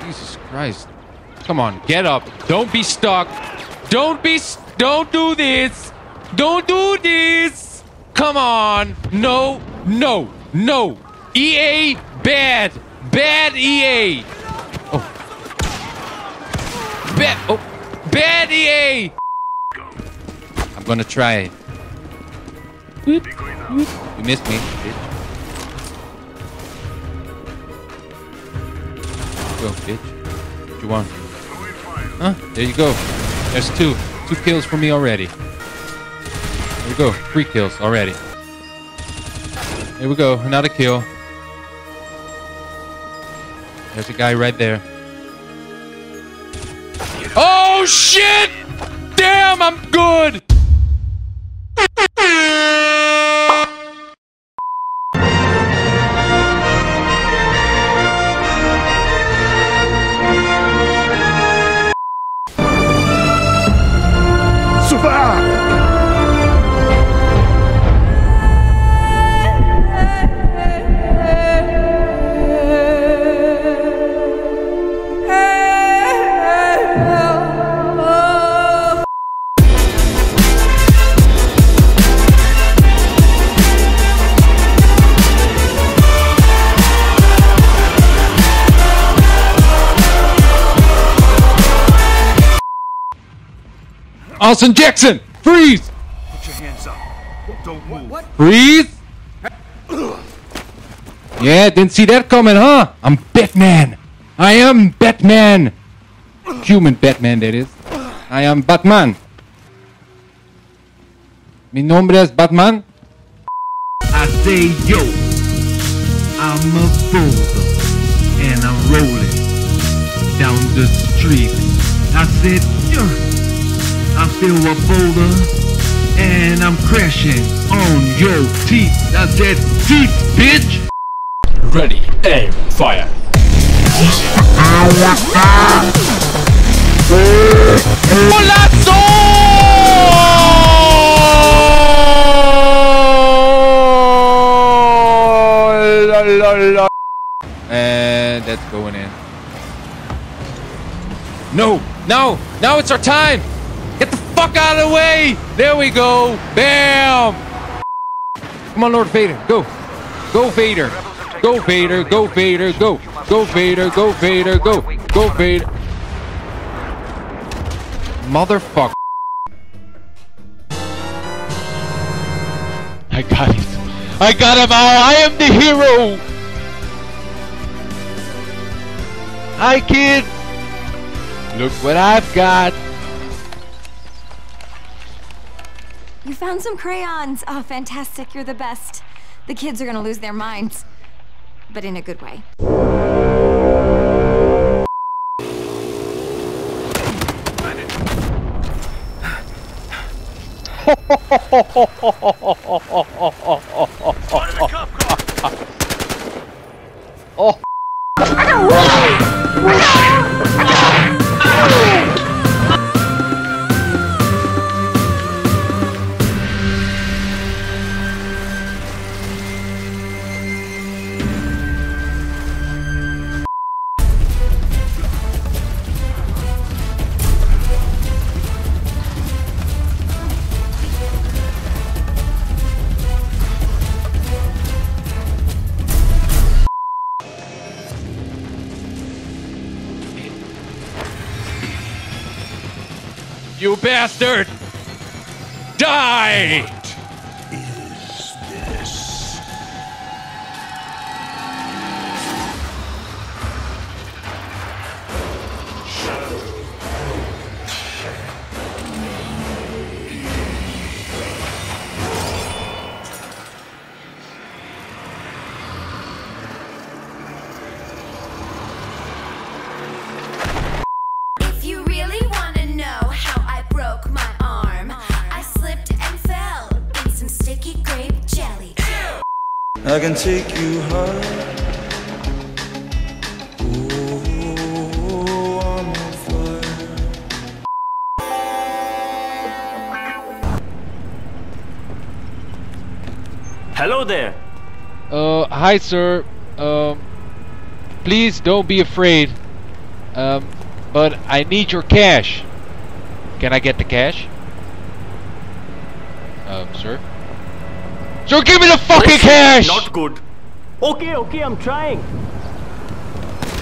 Jesus Christ. Come on, get up. Don't be stuck. Don't be. s- Don't do this. Don't do this. Come on. No, no, no. EA, bad. Bad EA. Oh. oh. Bad. Oh. Bad EA. I'm gonna try it. Whoop, whoop. You missed me, bitch. Go, bitch. What you want? Huh? There you go. There's two. Two kills for me already. There we go. Three kills already. Here we go. Another kill. There's a guy right there. Oh shit! Damn, I'm good! Austin Jackson! Freeze! Put your hands up. Don't move. What? Freeze! Yeah, didn't see that coming, huh? I'm Batman! I am Batman! Human Batman, that is. I am Batman. Mi nombre es Batman. I say yo, I'm a boulder and I'm rolling down the street. I said yo, I'm still a boulder and I'm crashing on your teeth. I said teeth, bitch. Ready, aim, fire. And that's going in. No! No! Now it's our time! Fuck out of the way! There we go! Bam! Come on, Lord Vader. Go! Go, Vader! Go, Vader! Go, Vader! Go! Go, Vader! Go, Vader! Go! Go, Vader! Motherfucker. I got it. I got him all! I am the hero! Hi, kid! Look what I've got! You found some crayons. Oh, fantastic. You're the best. The kids are gonna lose their minds. But in a good way. You bastard! Die! I can take you high. Ooh, I'm on fire. Hello Hello there. Uh, hi, sir. Um, please don't be afraid. Um, but I need your cash. Can I get the cash? Um, sir? Sir, give me the fucking cash! Not good. Okay, okay, I'm trying.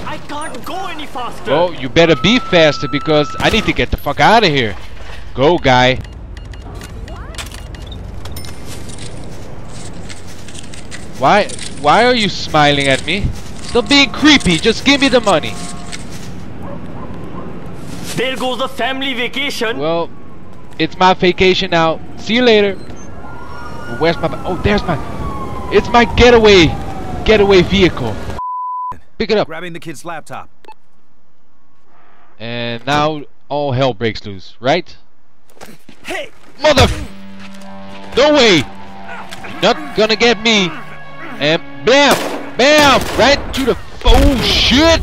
I can't go any faster. Oh, you better be faster because I need to get the fuck out of here. Go, guy. Why? Why are you smiling at me? Stop being creepy. Just give me the money. There goes the family vacation. Well, it's my vacation now. See you later. Where's my? Oh, there's my. It's my getaway, getaway vehicle. Pick it up. Grabbing the kid's laptop. And now all hell breaks loose, right? Hey! Mother! No way! Not gonna get me! And bam! Bam! Right to the. Oh shit!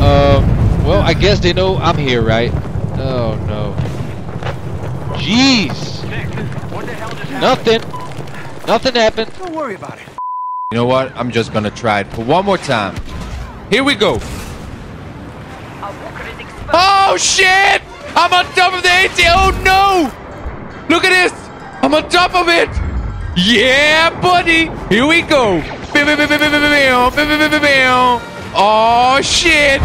Um. Well, I guess they know I'm here, right? Oh no. Jeez! Nothing. Nothing happened. Don't worry about it. You know what? I'm just gonna try it for one more time. Here we go. Oh shit! I'm on top of the AT. Oh no! Look at this! I'm on top of it! Yeah, buddy! Here we go! Oh shit!